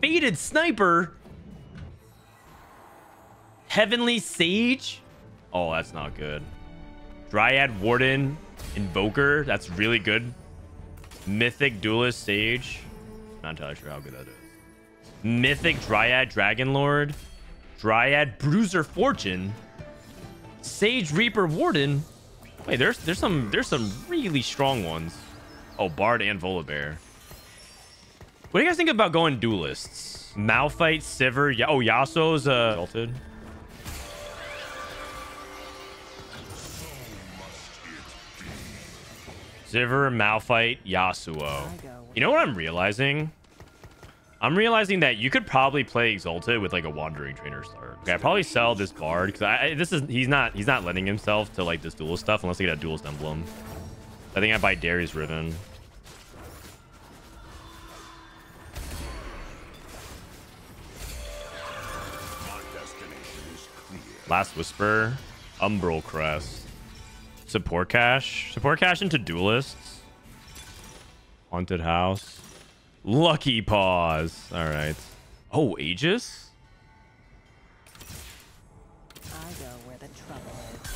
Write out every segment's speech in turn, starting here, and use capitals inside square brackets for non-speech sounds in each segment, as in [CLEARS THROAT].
Faded Sniper. Heavenly Sage. Oh, that's not good. Dryad Warden Invoker. That's really good. Mythic Duelist Sage. Not entirely sure how good that is. Mythic Dryad Dragon Lord. Dryad Bruiser Fortune. Sage Reaper Warden. Wait, there's there's some there's some really strong ones. Oh, Bard and Volibear. What do you guys think about going duelists? Malphite, Sivir, yeah. Oh, Yasuo's uh exalted. Sivir, Malphite, Yasuo. You know what I'm realizing? I'm realizing that you could probably play Exalted with like a Wandering Trainer start. Okay, I probably sell this Bard because I, I this is he's not he's not lending himself to like this dual stuff unless I get a Duelist Emblem. I think I buy Darius Riven. Last Whisper, Umbral Crest, Support Cache, Support Cache into Duelists, Haunted House, Lucky Paws. All right. Oh, Aegis. I go where the trouble is.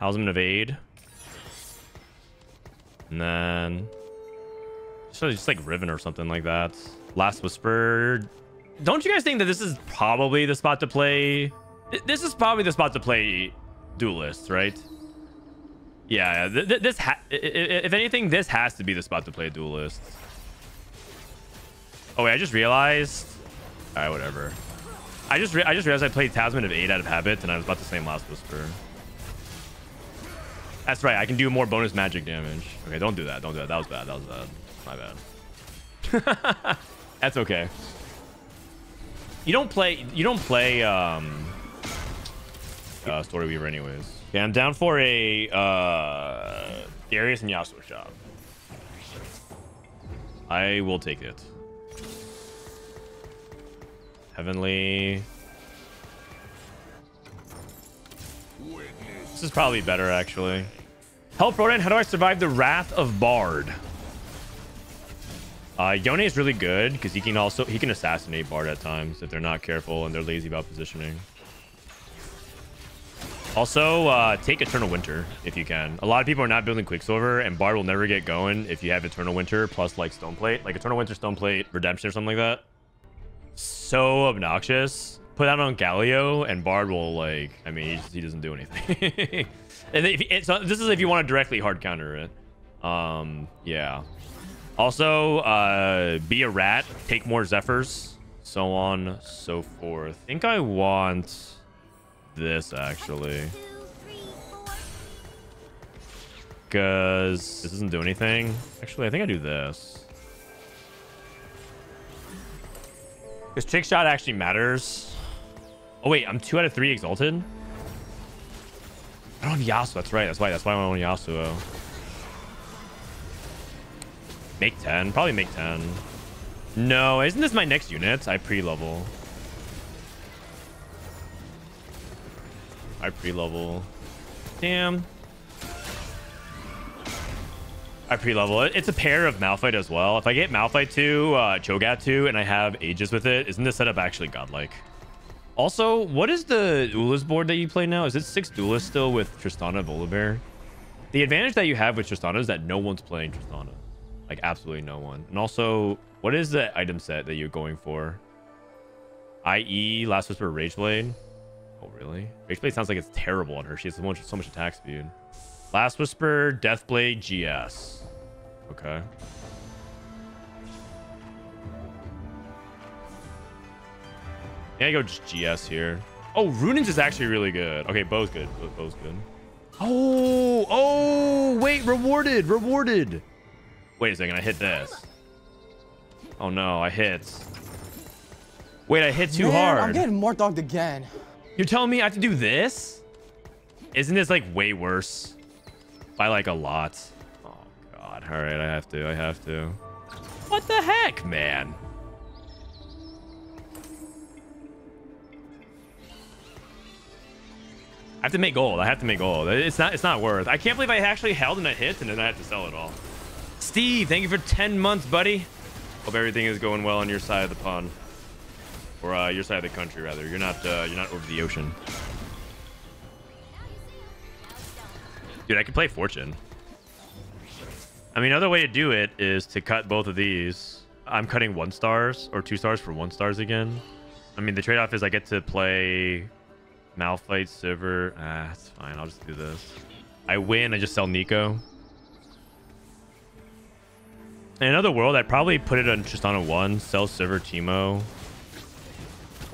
Houseman of Aid. And then... So just like Riven or something like that. Last Whisper. Don't you guys think that this is probably the spot to play? This is probably the spot to play Duelists, right? Yeah, yeah. Th th this if anything, this has to be the spot to play Duelist. Oh wait, I just realized. All right, whatever. I just I just realized I played Tasman of Eight out of habit, and I was about to say Last Whisper. That's right. I can do more bonus magic damage. Okay, don't do that. Don't do that. That was bad. That was bad. My bad. [LAUGHS] That's okay. You don't play. You don't play. Um. Uh, Story Weaver, anyways. Yeah, I'm down for a uh, Darius and Yasuo shop. I will take it. Heavenly. This is probably better, actually. Help, Frodan. How do I survive the Wrath of Bard? Uh, Yone is really good because he can also he can assassinate Bard at times if they're not careful and they're lazy about positioning. Also, uh, take Eternal Winter if you can. A lot of people are not building Quicksilver, and Bard will never get going if you have Eternal Winter plus like Stoneplate, like Eternal Winter, Stoneplate, Redemption, or something like that. So obnoxious. Put that on Galio, and Bard will like. I mean, he, just- he doesn't do anything. [LAUGHS] and if, so this is if you want to directly hard counter it. Um, yeah. Also, uh, be a rat, take more Zephyrs, so on, so forth. I think I want this actually. Because this doesn't do anything. Actually, I think I do this. Because trick shot actually matters. Oh wait, I'm two out of three exalted. I don't have Yasuo. That's right. That's why. That's why I want Yasuo. Make 10. Probably make 10. No, isn't this my next unit? I pre-level. I pre-level. Damn. I pre-level it. It's a pair of Malphite as well. If I get Malphite 2, uh, Cho'Gath 2, and I have Aegis with it, isn't this setup actually godlike? Also, what is the Duelist board that you play now? Is it six Duelists still with Tristana Volibear? The advantage that you have with Tristana is that no one's playing Tristana. Like, absolutely no one. And also, what is the item set that you're going for? I.e. Last Whisper Rageblade? Oh, really? Rageblade sounds like it's terrible on her. She has so much, so much attack speed. Last Whisper, Deathblade, GS. Okay. Yeah, I go just GS here. Oh, Runaan's is actually really good. Okay, Bow's good. Bow's good. Oh, oh, wait, rewarded, rewarded. Wait a second, I hit this. Oh no, I hit. Wait, I hit too Man, hard. I'm getting more dogged again. You're telling me I have to do this? Isn't this like way worse? By like a lot. Oh god. All right, I have to. I have to. What the heck, man? I have to make gold. I have to make gold. It's not. It's not worth. I can't believe I actually held and I hit, and then I had to sell it all. Steve, thank you for 10 months, buddy. Hope everything is going well on your side of the pond, or uh, your side of the country, rather. You're not uh, you're not over the ocean. Dude, I could play Fortune. I mean, another way to do it is to cut both of these. I'm cutting one stars or two stars for one stars again. I mean, the trade-off is I get to play Malphite, Sivir. Ah, that's fine. I'll just do this. I win. I just sell Neeko. In another world, I'd probably put it on just on a one, sell Sivir Teemo,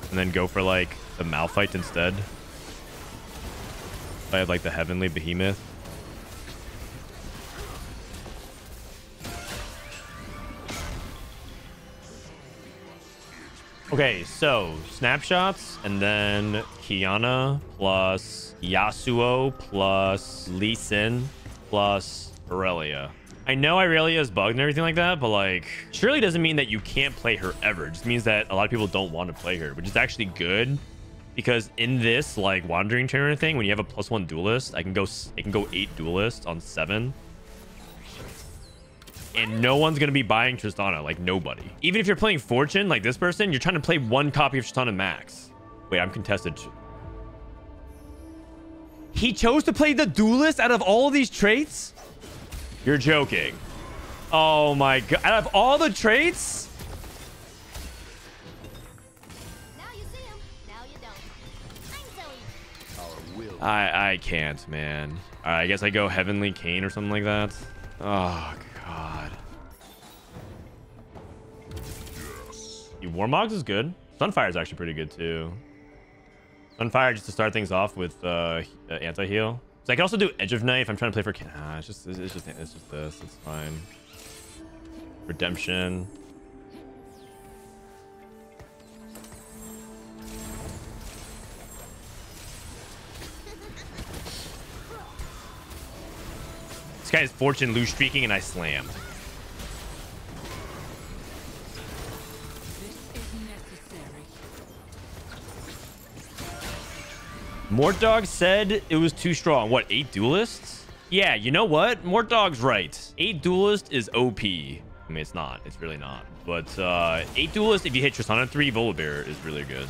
and then go for like the Malphite instead. If I have like the Heavenly Behemoth. Okay, so snapshots and then Qiyana plus Yasuo plus Lee Sin plus Irelia. I know Irelia is bugged and everything like that, but like, surely doesn't mean that you can't play her ever. It just means that a lot of people don't want to play her, which is actually good because in this like wandering trainer thing, when you have a plus one duelist, I can go, I can go eight duelists on seven. And no one's going to be buying Tristana, like nobody. Even if you're playing Fortune, like this person, you're trying to play one copy of Tristana Max. Wait, I'm contested. He chose to play the duelist out of all of these traits? You're joking. Oh my god. Out of all the traits? Now you see him, now you don't. I'm I I can't, man. All right, I guess I go Heavenly Kane or something like that. Oh god. Yes. Warmogs is good. Sunfire is actually pretty good too. Sunfire just to start things off with uh, anti-heal. So I can also do Edge of Knife. I'm trying to play for... Ah, it's just, it's just, it's just this. It's fine. Redemption. This guy guy's fortune lose streaking and I slammed. Mortdog said it was too strong. What, eight duelists? Yeah, you know what? Mortdog's right. Eight duelist is OP. I mean, it's not. It's really not. But uh, eight duelist, if you hit Tristana 3, Volibear is really good.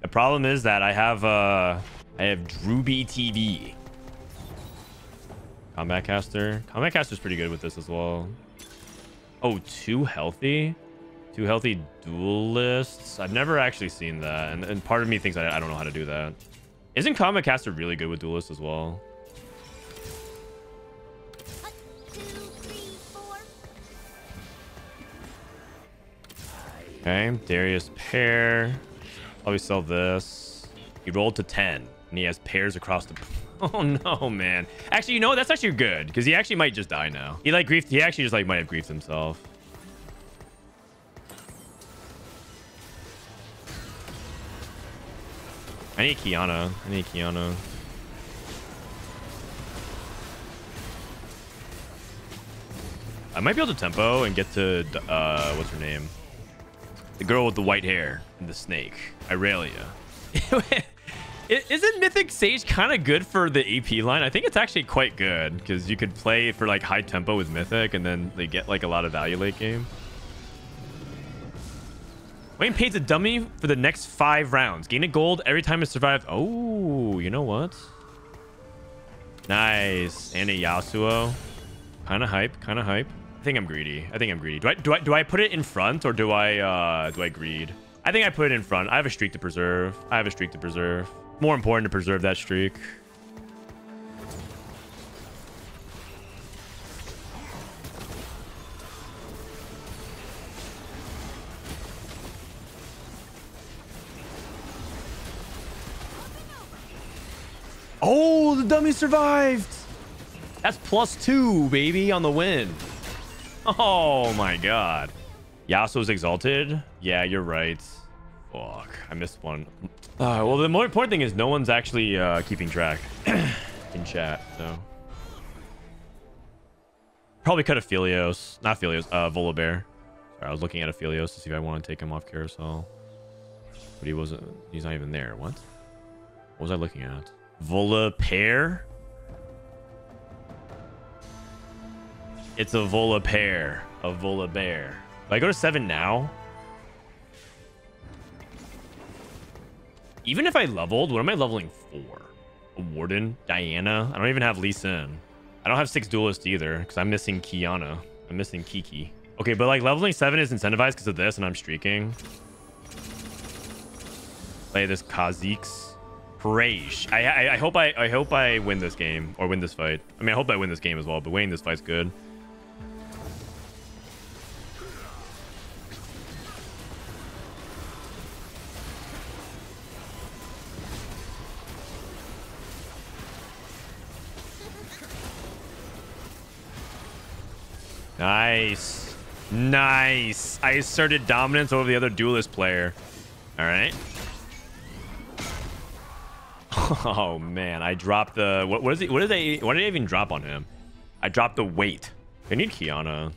The problem is that I have uh, I have Drewby TV. Combat Caster. Combat Caster's pretty good with this as well. Oh, two healthy? Two healthy duelists. I've never actually seen that. And, and part of me thinks I, I don't know how to do that. Isn't Combat Caster really good with duelists as well? One, two, three. Okay, Darius pair. Probably sell this. He rolled to 10, and he has pairs across the... [LAUGHS] Oh, no, man. Actually, you know? That's actually good, because he actually might just die now. He, like, griefed... He actually just, like, might have griefed himself. I need Qiyana. I need Qiyana. I might be able to tempo and get to, uh, what's her name? The girl with the white hair and the snake. Irelia. [LAUGHS] Isn't Mythic Sage kind of good for the AP line? I think it's actually quite good because you could play for like high tempo with Mythic and then they get like a lot of value late game. Wayne pays a dummy for the next five rounds. Gain a gold every time it survives. Oh, you know what? Nice. And a Yasuo. Kind of hype. Kind of hype. I think I'm greedy. I think I'm greedy. Do I do I do I put it in front or do I uh do I greed? I think I put it in front. I have a streak to preserve. I have a streak to preserve. More important to preserve that streak. Dummy survived. That's plus two, baby, on the win. Oh my god. Yasuo's exalted? Yeah, you're right. Fuck, I missed one. Uh, well, the more important thing is no one's actually uh, keeping track [CLEARS THROAT] in chat, so. Probably cut Aphelios. Not Aphelios, uh, Volibear. Sorry, I was looking at Aphelios to see if I want to take him off carousel. But he wasn't, he's not even there. What? What was I looking at? Volibear? It's a Volibear. a Volibear. If I go to seven now, even if I leveled, what am I leveling for? A Warden, Diana. I don't even have Lee Sin. I don't have six duelists either because I'm missing Qiyana. I'm missing Kiki. Okay, but like leveling seven is incentivized because of this, and I'm streaking. Play this Kha'Zix. Praise. I, I I hope I I hope I win this game or win this fight. I mean, I hope I win this game as well. But winning this fight's good. Nice. Nice. I asserted dominance over the other duelist player. All right. [LAUGHS] Oh man, I dropped the what? What is it? What did they? What did I even drop on him? I dropped the weight. I need Qiyana.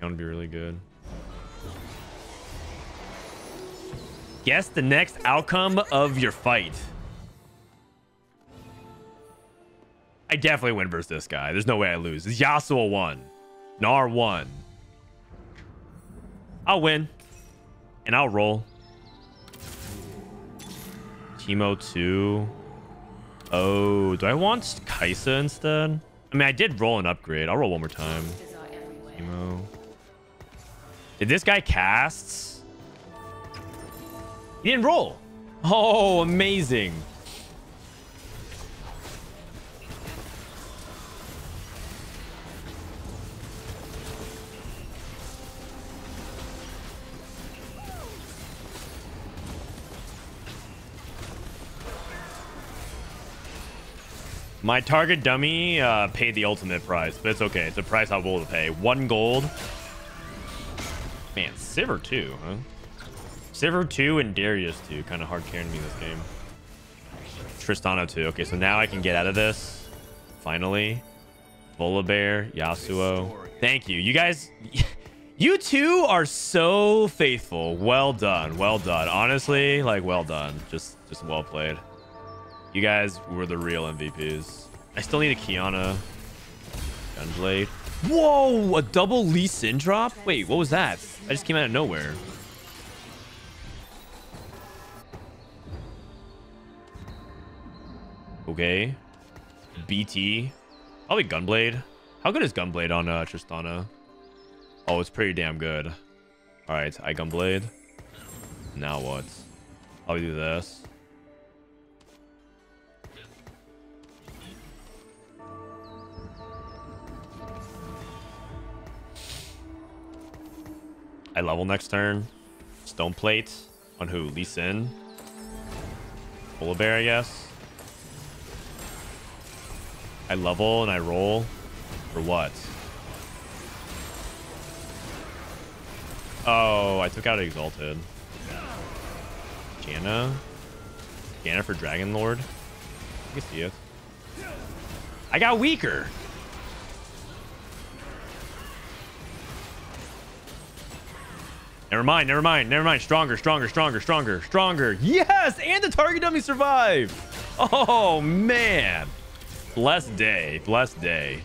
Qiyana would be really good. Guess the next outcome of your fight. I definitely win versus this guy. There's no way I lose. It's Yasuo one, Gnar one. I'll win, and I'll roll. Teemo two. Oh, do I want Kaisa instead? I mean, I did roll an upgrade. I'll roll one more time. Did this guy casts? He didn't roll. Oh, amazing. My target dummy uh, paid the ultimate price, but it's okay. It's a price willing to pay. One gold. Man, Sivir 2, huh? Sivir 2 and Darius 2 kind of hard carrying me in this game. Tristana 2. Okay, so now I can get out of this. Finally. Volibear, Yasuo. Thank you. You guys... [LAUGHS] You two are so faithful. Well done. Well done. Honestly, like, well done. Just, just well played. You guys were the real MVPs. I still need a Qiyana. Gunblade. Whoa! A double Lee Sin drop? Wait, what was that? I just came out of nowhere. Okay. BT. Probably Gunblade. How good is Gunblade on uh, Tristana? Oh, it's pretty damn good. All right, I Gunblade. Now what? I'll do this. I level next turn. Stone plate on who? Lee Sin. Bear, I guess. I level and I roll. For what? Oh, I took out Exalted. Janna. Janna for Dragon Lord. I can see it. I got weaker. Never mind, never mind, never mind. Stronger, stronger, stronger, stronger, stronger. Yes! And the target dummy survived! Oh, man. Blessed day. Blessed day.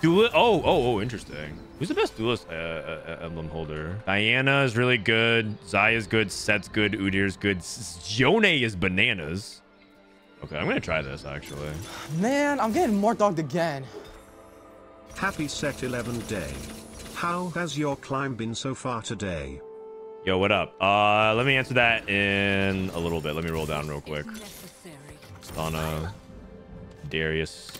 Duel oh, oh, oh, interesting. Who's the best duelist uh, uh, emblem holder? Diana is really good. Xayah's good. Sett's good. Udyr's good. Yone is bananas. Okay, I'm gonna try this actually. Man, I'm getting more dogged again. Happy set 11 day. How has your climb been so far today? Yo, what up? Uh, let me answer that in a little bit. Let me roll down real quick. Stana, Darius.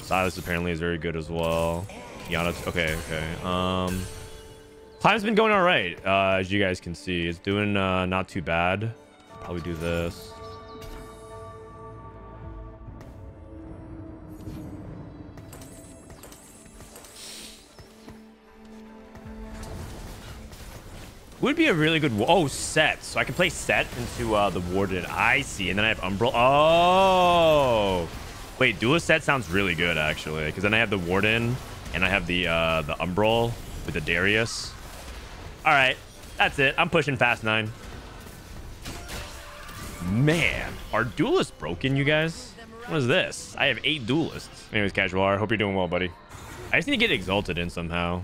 Sylas apparently is very good as well. Qiyana, okay, okay. Um, climb's been going all right, uh, as you guys can see. It's doing uh, not too bad. Probably do this. Would be a really good... Oh, Sett. So I can play Sett into uh, the Warden. I see. And then I have Umbral. Oh. Wait, dual Sett sounds really good, actually. Because then I have the Warden and I have the uh, the Umbral with the Darius. All right. That's it. I'm pushing fast nine. Man, are duelists broken, you guys? What is this? I have eight duelists. Anyways, Casual R, hope you're doing well, buddy. I just need to get Exalted in somehow.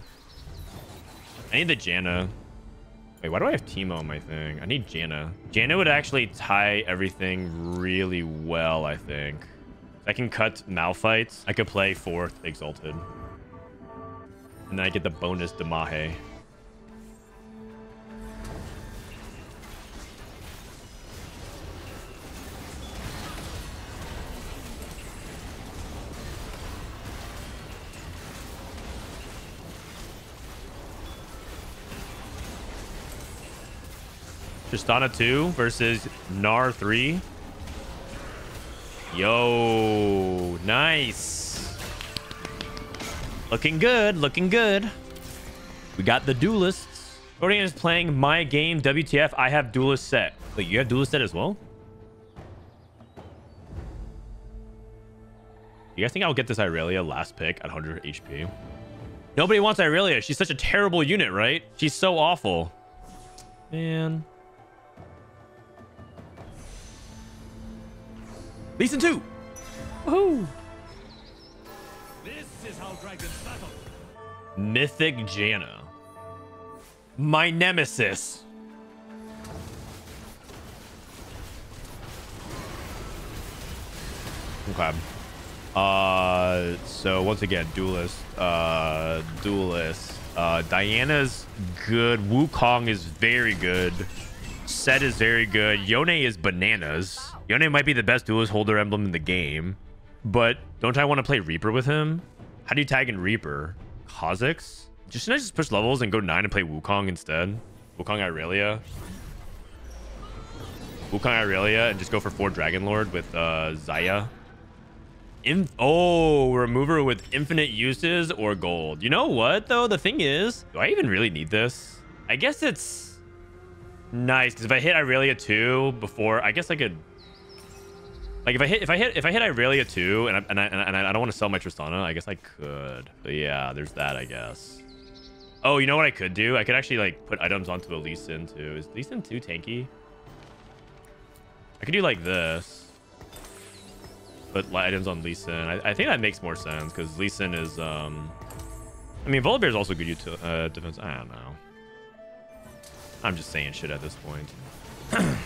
I need the Janna. Wait, why do I have Teemo on my thing? I need Janna. Janna would actually tie everything really well, I think. I can cut Malphites, I could play fourth Exalted. And then I get the bonus Damahe. Tristana 2 versus Gnar 3. Yo, nice. Looking good, looking good. We got the duelists. Jordan is playing my game, WTF. I have duelist set. Wait, you have duelist set as well? You guys think I'll get this Irelia last pick at 100 HP? Nobody wants Irelia. She's such a terrible unit, right? She's so awful. Man. Lee Sin 2. Woohoo. This is how dragons battle. Mythic Janna. My nemesis. Okay. Uh, so once again, duelist. Uh, duelist. Uh, Diana's good. Wukong is very good. Sett is very good. Yone is bananas. Yone might be the best duelist holder emblem in the game. But don't I want to play Reaper with him? How do you tag in Reaper? Kha'Zix? Just shouldn't I just push levels and go 9 and play Wukong instead? Wukong Irelia? Wukong Irelia and just go for 4 Dragon Lord with uh, Xayah? Oh, remover with infinite uses or gold. You know what, though? The thing is, do I even really need this? I guess it's nice, because if I hit Irelia 2 before, I guess I could like if I hit if I hit if I hit Irelia too, and I, and I and I don't want to sell my Tristana, I guess I could. But yeah, there's that, I guess. Oh, you know what I could do? I could actually like put items onto a Lee Sin too. Is Lee Sin too tanky? I could do like this. Put items on Lee Sin. I, I think that makes more sense because Lee Sin is um. I mean, Volibear is also good util uh, defense. I don't know. I'm just saying shit at this point. [CLEARS THROAT]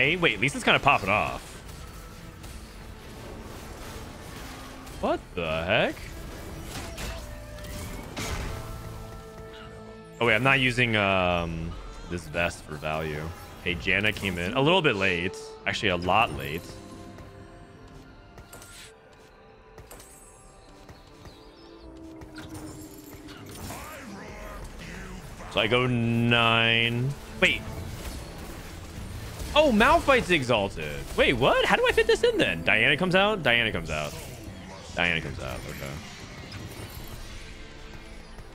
Okay, wait, it's kind of popping off. What the heck? Oh wait, I'm not using um this vest for value. Hey, Janna came in a little bit late. Actually, a lot late. So I go nine. Wait, Oh, Malphite's exalted. Wait, what? How do I fit this in then? Diana comes out? Diana comes out. Diana comes out. Okay.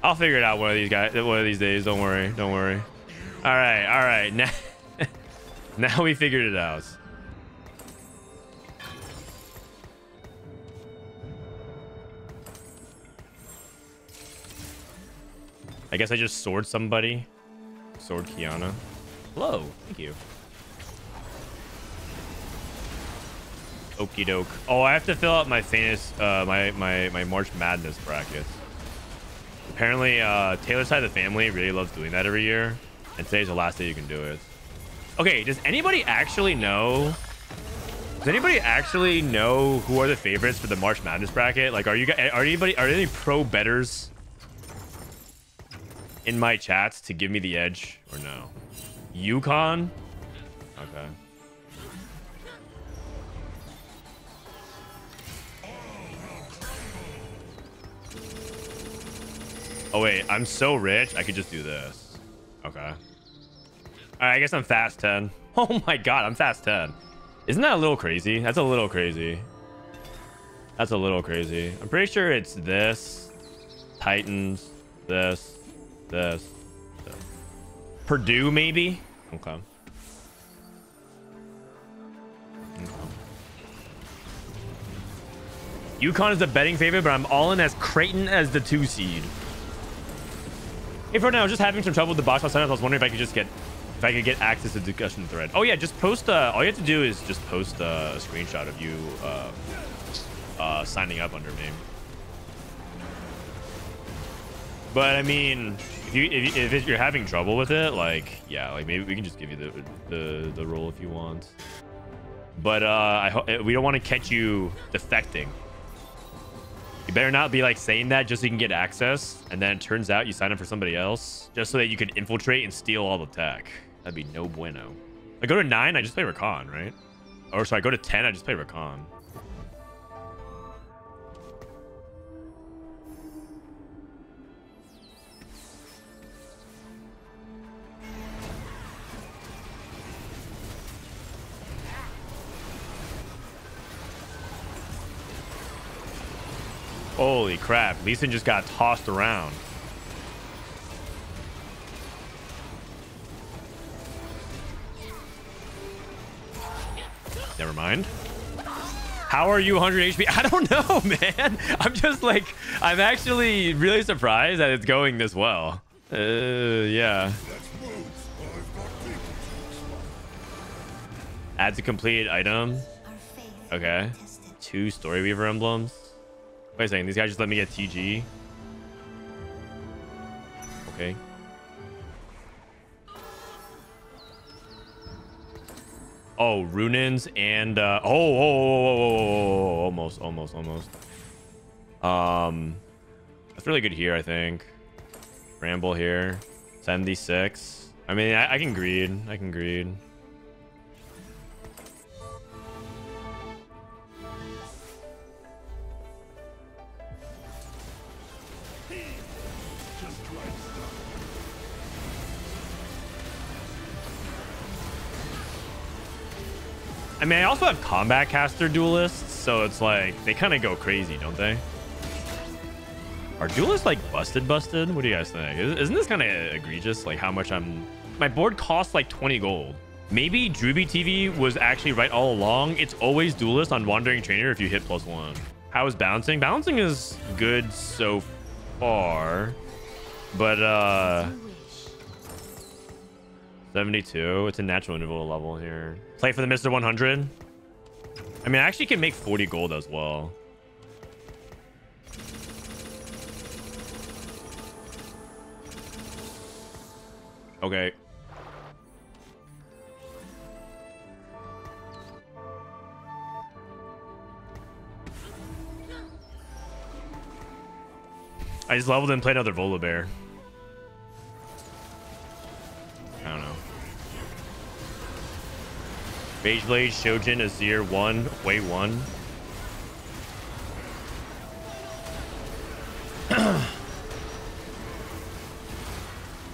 I'll figure it out one of these guys, one of these days. Don't worry. Don't worry. All right. All right. [LAUGHS] Now, now we figured it out. I guess I just sword somebody. Sword Qiyana. Hello. Thank you. Okie doke. Oh, I have to fill out my famous, uh, my, my, my March Madness brackets. Apparently, uh, Taylor's side of the family really loves doing that every year. And today's the last day you can do it. Okay, does anybody actually know? Does anybody actually know who are the favorites for the March Madness bracket? Like, are you guys, are anybody, are there any pro betters in my chats to give me the edge or no? UConn? Okay. Oh, wait. I'm so rich. I could just do this. Okay. All right, I guess I'm fast 10. [LAUGHS] Oh, my God. I'm fast 10. Isn't that a little crazy? That's a little crazy. That's a little crazy. I'm pretty sure it's this. Titans. This. This. this. Purdue, maybe? Okay. okay. UConn is the betting favorite, but I'm all in as Creighton as the two seed. Hey, for now, I was just having some trouble with the box sign I was wondering if I could just get if I could get access to the discussion thread. Oh yeah, just post. Uh, all you have to do is just post uh, a screenshot of you uh, uh, signing up under me. But I mean, if you if, if you're having trouble with it, like yeah, like maybe we can just give you the the the role if you want. But uh, I ho- we don't want to catch you defecting. You better not be like saying that just so you can get access, and then it turns out you sign up for somebody else just so that you can infiltrate and steal all the tech. That'd be no bueno. I go to nine, I just play Rakan, right? Or sorry, I go to ten, I just play Rakan. Holy crap, Lee Sin just got tossed around. Never mind. How are you 100 HP? [LAUGHS] I don't know, [LAUGHS] man. I'm just like, I'm actually really surprised that it's going this well. Uh, yeah. Add to complete item. Okay. Two Story Weaver emblems. Wait a second, these guys just let me get TG. Okay. Oh, Runaan's and uh oh, oh, oh, oh, oh, oh, oh, almost, almost, almost. Um that's really good here, I think. Ramble here. 76. I mean I, I can greed. I can greed. I mean, I also have combat caster duelists, so it's like they kind of go crazy, don't they? Are duelists like busted, busted? What do you guys think? Is- Isn't this kind of egregious? Like how much I'm. My board costs like 20 gold. Maybe Druby TV was actually right all along. It's always duelist on Wandering Trainer if you hit plus one. How is balancing? Balancing is good so far, but uh. You wish. 72. It's a natural interval level here. Play for the Mr. 100. I mean, I actually can make 40 gold as well. Okay. I just leveled and played another Volibear. I don't know. Rage Blade, Shojin, Azir, 1, Way 1. [CLEARS THROAT]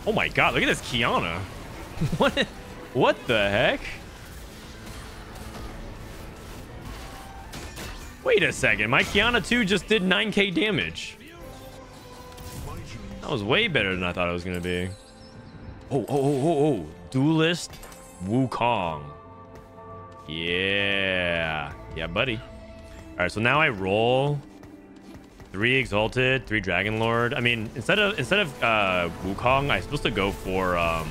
oh my god, look at this Qiyana. [LAUGHS] what? What the heck? Wait a second, my Qiyana 2 just did 9k damage. That was way better than I thought it was going to be. Oh, oh, oh, oh, oh. Duelist Wukong. Yeah. Yeah, buddy. All right, so now I roll three Exalted, three Dragon Lord. I mean, instead of instead of uh, Wukong, I'm supposed to go for um,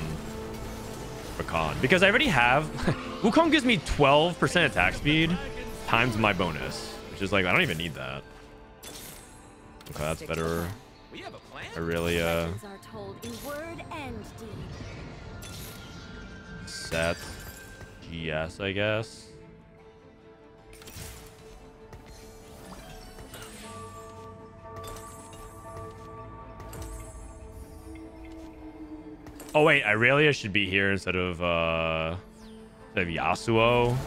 Rakan because I already have. [LAUGHS] Wukong gives me 12% attack speed times my bonus, which is like I don't even need that. Okay, that's better. I really uh Legends are told in word and deed. set GS, I guess. Oh wait, Irelia should be here instead of uh instead of Yasuo.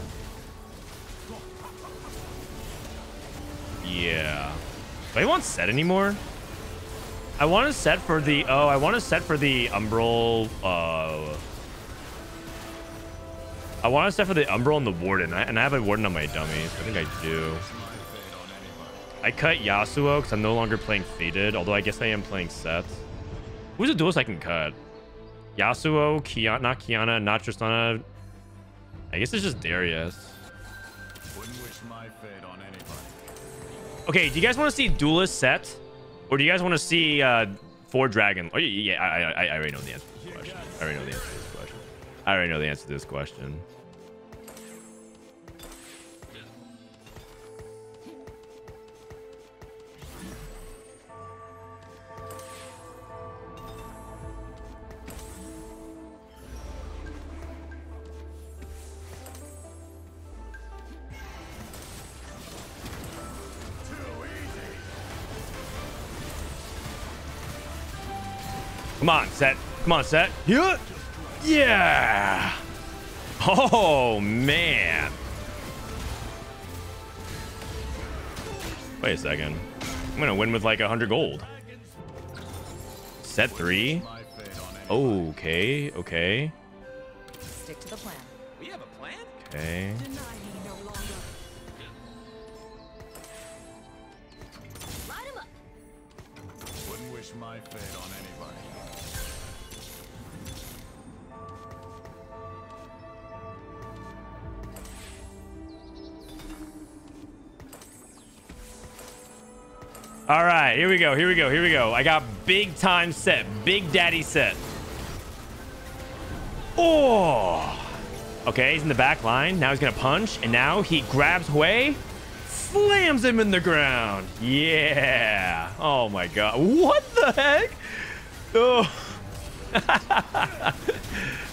Yeah. Do I want Sett anymore? I want to set for the oh, I want to set for the Umbral uh I want to set for the Umbral and the Warden, I, and I have a Warden on my dummies. I think I do. I cut Yasuo because I'm no longer playing Fated, although I guess I am playing Sett. Who's a duelist I can cut? Yasuo, Qiyana, not Qiyana, not Tristana. I guess it's just Darius. Okay, do you guys want to see Duelist Sett? Or do you guys want to see uh, Four Dragon? Oh, yeah, yeah I, I, I already know the answer to this question. I already know the answer to this question. I already know the answer to this question. Come on, Sett. Come on, Sett. Yeah. Yeah. Oh, man. Wait a second. I'm going to win with like 100 gold. Sett three. Okay, okay, Stick to the plan. We have a plan? okay. All right, here we go. Here we go. Here we go. I got big time Sett. Big daddy Sett. Oh. Okay, he's in the back line. Now he's going to punch. And now he grabs Hwei. Slams him in the ground. Yeah. Oh, my God. What the heck? Oh. [LAUGHS] all right,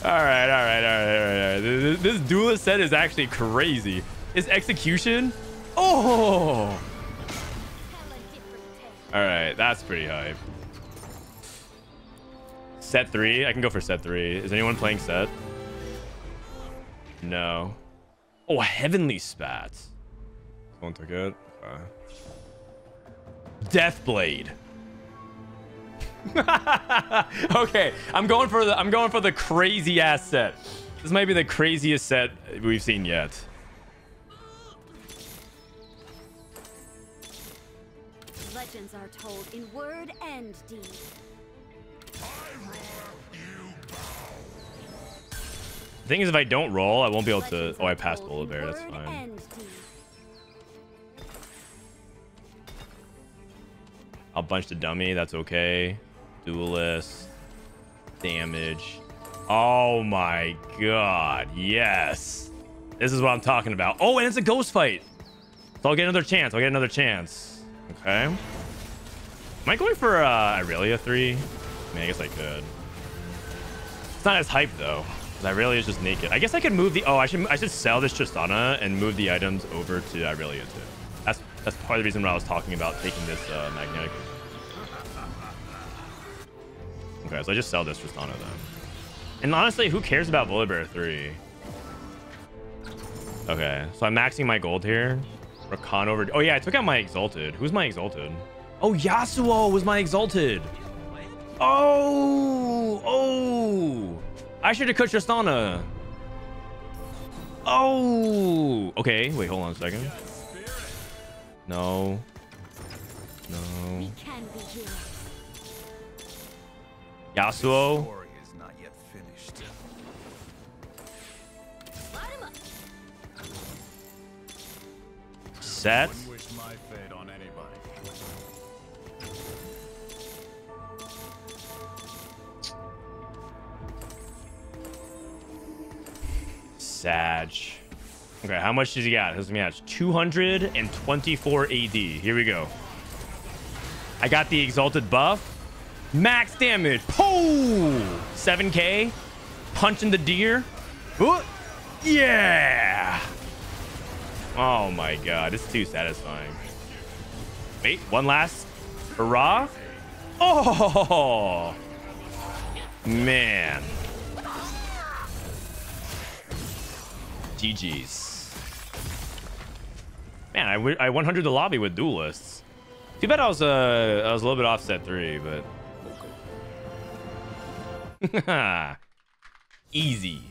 all right, all right, all right. All right. This, this duelist Sett is actually crazy. His execution. Oh. That's pretty hype. Sett three. I can go for Sett three. Is anyone playing Sett? No. Oh, heavenly spats. Someone took it. Okay. Deathblade. [LAUGHS] okay, I'm going for the I'm going for the crazy ass Sett. This might be the craziest set we've seen yet. Legends are told in word and deed. The thing is, if I don't roll, I won't be able to. Oh, I passed in Bear. That's fine. I'll bunch the dummy. That's okay. Duelist. Damage. Oh my god. Yes. This is what I'm talking about. Oh, and it's a ghost fight. So I'll get another chance. I'll get another chance. Okay. Am I going for uh, Irelia 3? I mean, I guess I could. It's not as hype though. Irelia is just naked. I guess I could move the... Oh, I should I should sell this Tristana and move the items over to Irelia too. That's that's part of the reason why I was talking about taking this uh, magnetic. Okay, so I just sell this Tristana then. And honestly, who cares about Volibear 3? Okay, so I'm maxing my gold here. Rakan over... Oh yeah, I took out my Exalted. Who's my Exalted? Oh, Yasuo was my Exalted. Oh! Oh! I should have cut Tristana. Oh! Okay, wait, hold on a second. No. No. We can be heroes. Yasuo. Story Sag. Okay, how much does he got? His match 224 AD. Here we go. I got the exalted buff. Max damage. Pooh! 7k. Punching the deer. Ooh. Yeah. Oh my god, it's too satisfying. Wait, one last hurrah. Oh man. GG's. Man, I, I 100 the lobby with duelists. Too bad I was uh I was a little bit offset three, but [LAUGHS] easy.